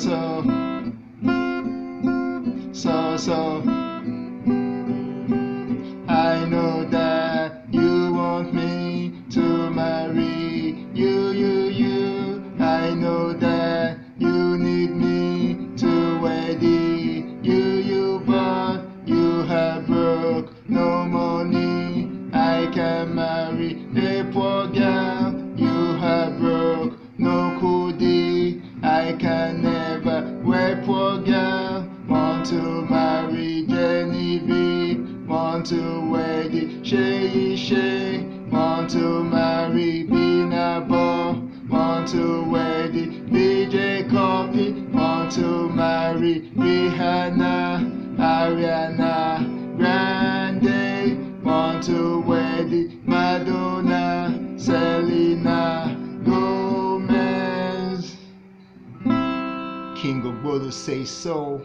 so, so, so. I know that you want me to marry you, you, you. I know that you need me to wed you, you, but you have broke no money. I can marry a poor girl. You have broke no cool I can never. Want to marry Genevieve. Want to wed Seyi Shay. Want to marry Binabo. Want to wed DJ Cuppy. Want to marry Rihanna, Ariana Grande. Want to Kingg Oogbodo say so.